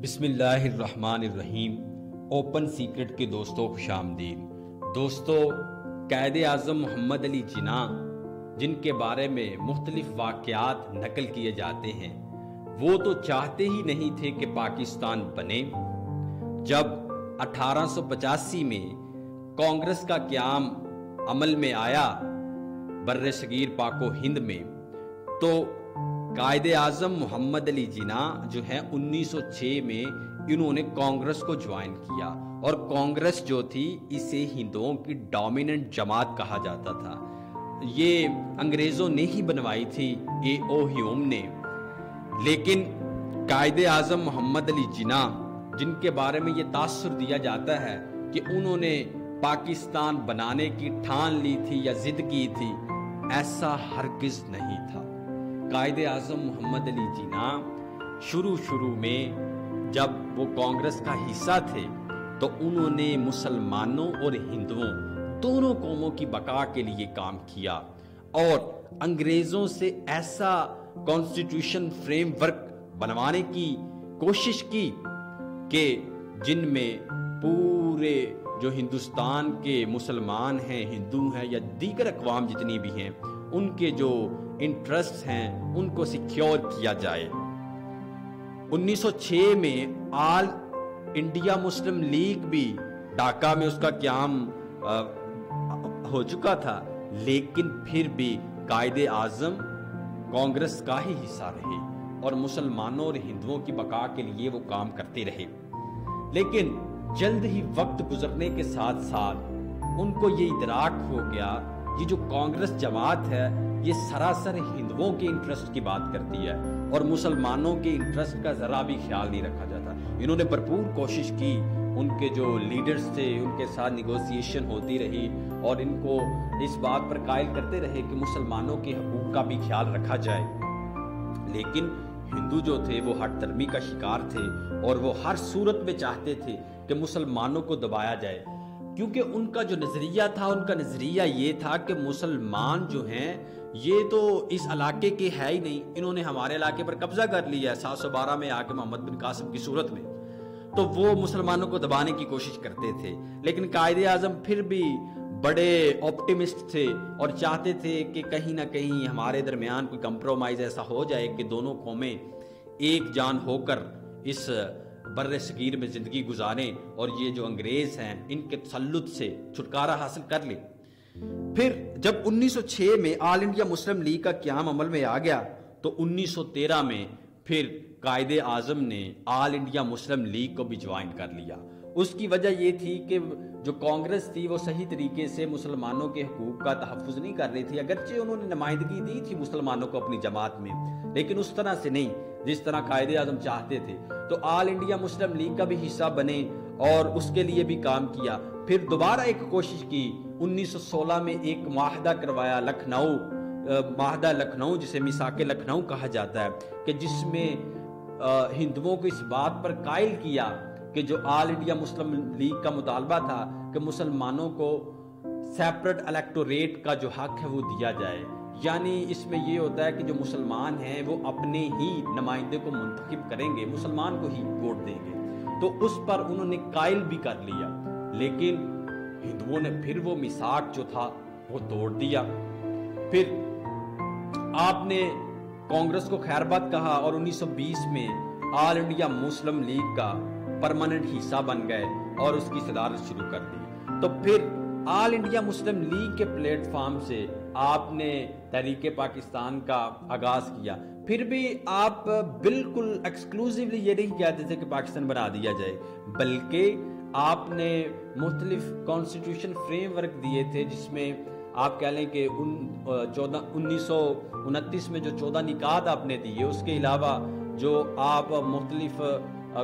बिस्मिल्लाहिर्रहमानिर्रहीम। Open secret के दोस्तों खुश दोस्तों कैद आज़म मोहम्मद अली जिना, जिनके बारे में मुख्तलिफ़ वाक़ात नकल किए जाते हैं, वो तो चाहते ही नहीं थे कि पाकिस्तान बने। जब 1885 में कांग्रेस का क्याम अमल में आया बर्र सगीर पाको हिंद में तो कायद आज़म मोहम्मद अली जिना जो है 1906 में इन्होंने कांग्रेस को ज्वाइन किया और कांग्रेस जो थी, इसे हिंदुओं की डोमिनेंट जमात कहा जाता था। ये अंग्रेज़ों ने ही बनवाई थी, ए ओ ह्यूम ने। लेकिन कायद आज़म मोहम्मद अली जिना, जिनके बारे में ये तासर दिया जाता है कि उन्होंने पाकिस्तान बनाने की ठान ली थी या जिद की थी, ऐसा हरगिज नहीं था। कायद आज़म मोहम्मद अली जीना शुरू शुरू में जब वो कांग्रेस का हिस्सा थे तो उन्होंने मुसलमानों और हिंदुओं, दोनों कौमों की बका के लिए काम किया। और अंग्रेज़ों से ऐसा कॉन्स्टिट्यूशन फ्रेमवर्क बनवाने की कोशिश की कि जिनमें पूरे जो हिंदुस्तान के मुसलमान हैं, हिंदू हैं या दीगर अकवाम जितनी भी हैं, उनके जो इंटरेस्ट हैं, उनको सिक्योर किया जाए। 1906 में आल इंडिया मुस्लिम लीग भी ढाका में उसका क्याम हो चुका था, लेकिन फिर भी कायदे आज़म कांग्रेस का ही हिस्सा रहे और मुसलमानों और हिंदुओं की बका के लिए वो काम करते रहे। लेकिन जल्द ही वक्त गुजरने के साथ साथ उनको ये इदराक हो गया ये जो कांग्रेस जमात है ये सरासर हिंदुओं के इंटरेस्ट की बात करती है और मुसलमानों के इंटरेस्ट का ज़रा भी ख्याल नहीं रखा जाता। इन्होंने भरपूर कोशिश की, उनके जो लीडर्स थे, उनके साथ निगोसिएशन होती रही और इनको इस बात पर कायल करते रहे कि मुसलमानों के हकूक का भी ख्याल रखा जाए। लेकिन हिंदू जो थे, वो हर धर्मी का शिकार थे और वो हर सूरत में चाहते थे कि मुसलमानों को दबाया जाए। क्योंकि उनका जो नज़रिया था, उनका नज़रिया ये था कि मुसलमान जो हैं ये तो इस इलाके के है ही नहीं। इन्होंने हमारे इलाके पर कब्जा कर लिया है सात सौ बारह में आके मोहम्मद बिन कासिम की सूरत में। तो वो मुसलमानों को दबाने की कोशिश करते थे, लेकिन कायद आज़म फिर भी बड़े ऑप्टिमिस्ट थे और चाहते थे कि कहीं ना कहीं हमारे दरमियान कोई कंप्रोमाइज ऐसा हो जाए कि दोनों कौमें एक जान होकर इस बर सगीर में ज़िंदगी गुजारें और ये जो अंग्रेज़ हैं, इनके तसलुत से छुटकारा हासिल कर लें। फिर जब 1906 में ऑल इंडिया मुस्लिम लीग का क्याम अमल में आ गया तो 1913 में फिर कायदे आज़म ने ऑल इंडिया मुस्लिम लीग को भी ज्वाइन कर लिया। उसकी वजह यह थी कि जो कांग्रेस थी, वो सही तरीके से मुसलमानों के हकूक का तहफ़ नहीं कर रही थी। अगरचे उन्होंने नुमाइंदगी दी थी मुसलमानों को अपनी जमात में, लेकिन उस तरह से नहीं, जिस तरह कायदे आज़म चाहते थे। तो ऑल इंडिया मुस्लिम लीग का भी हिस्सा बने और उसके लिए भी काम किया। फिर दोबारा एक कोशिश की 1916 में एक माहदा करवाया लखनऊ माहदा लखनऊ, जिसे मिसाक लखनऊ कहा जाता है, कि जिसमें हिंदुओं को इस बात पर कायल किया कि जो ऑल इंडिया मुस्लिम लीग का मुतालबा था कि मुसलमानों को सेपरेट इलेक्टोरेट का जो हक है वो दिया जाए। यानी इसमें ये होता है कि जो मुसलमान हैं, वो अपने ही नुमाइंदे को मुंतखब करेंगे, मुसलमान को ही वोट देंगे। तो उस पर उन्होंने कायल भी कर लिया। लेकिन हिंदुओं ने फिर वो मिसाक जो था, वो तोड़ दिया। फिर आपने कांग्रेस को खैरबाद कहा और 1920 में ऑल इंडिया मुस्लिम लीग का परमानेंट हिस्सा बन गए और उसकी सदारत शुरू कर दी। तो फिर ऑल इंडिया मुस्लिम लीग के प्लेटफॉर्म से आपने तहरीक पाकिस्तान का आगाज़ किया। फिर भी आप बिल्कुल एक्सक्लूसिवली ये नहीं कहते थे कि पाकिस्तान बना दिया जाए, बल्कि आपने मुख्तलिफ़ कॉन्स्टिट्यूशन फ्रेमवर्क दिए थे जिसमें आप कह लें कि उन चौदह, उन्नीस सौ उनतीस में जो चौदह निकात आपने दिए, उसके अलावा जो आप मुख्तलिफ़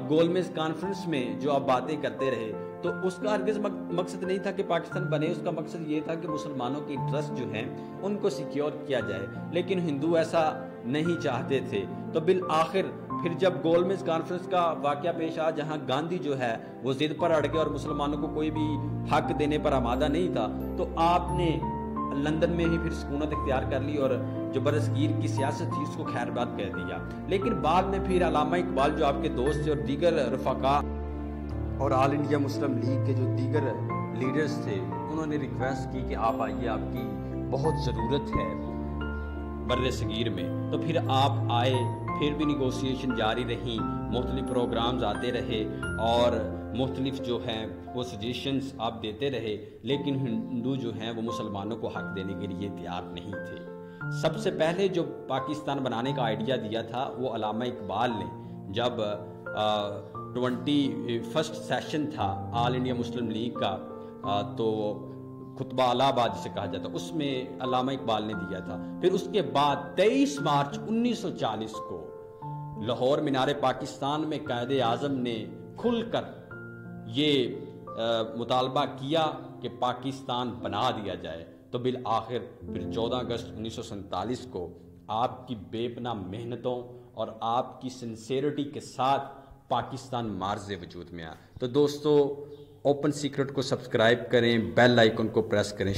गोलमेज कॉन्फ्रेंस में जो आप बातें करते रहे तो उसका हरगिज मकसद नहीं था कि पाकिस्तान बने, उसका मकसद ये था कि मुसलमानों के इंटरेस्ट जो हैं, उनको सिक्योर किया जाए। लेकिन हिंदू ऐसा नहीं चाहते थे। तो बिल आखिर फिर जब गोलमेज कॉन्फ्रेंस का वाक्य पेश आ जहाँ गांधी जो है, वो जिद पर अड़ गए और मुसलमानों को कोई भी हक देने पर आमादा नहीं था तो आपने लंदन में ही फिर सुकूनत इख्तियार कर ली और जो बरसगीर की सियासत थी, उसको खैरबाद कह दिया। लेकिन बाद में फिर अलामा इकबाल, जो आपके दोस्त थे और दीगर रफाका और ऑल इंडिया मुस्लिम लीग के जो दीगर लीडर्स थे, उन्होंने रिक्वेस्ट की कि आप आइए, आपकी बहुत ज़रूरत है बर सगीर में। तो फिर आप आए फिर भी निगोसिएशन जारी रही। मुख्तलिफ़ प्रोग्राम्स आते रहे और मुख्तलिफ़ जो हैं वो सजेशंस आप देते रहे लेकिन हिंदू जो हैं वो मुसलमानों को हक देने के लिए तैयार नहीं थे। सबसे पहले जो पाकिस्तान बनाने का आइडिया दिया था वो अलामा इकबाल ने जब ट्वेंटी फ़र्स्ट सेशन था ऑल इंडिया मुस्लिम लीग का आ, तो खुतबा अलाहाबाद जिसे कहा जाता है, उसमें अलामा इकबाल ने दिया था। फिर उसके बाद 23 मार्च 1940 को लाहौर मीनार पाकिस्तान में कैद आज़म ने खुलकर ये मुतालबा किया कि पाकिस्तान बना दिया जाए। तो बिल आखिर, फिर 14 अगस्त उन्नीस को आपकी बेपना मेहनतों और आपकी सिंसेरिटी के साथ पाकिस्तान मार्ज वजूद में आया। तो दोस्तों ओपन सीक्रेट को सब्सक्राइब करें बेल आइकन को प्रेस करें।